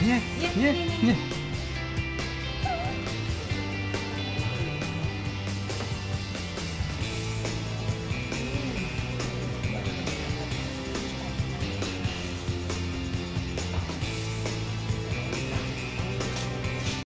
Yeah, yeah, yeah,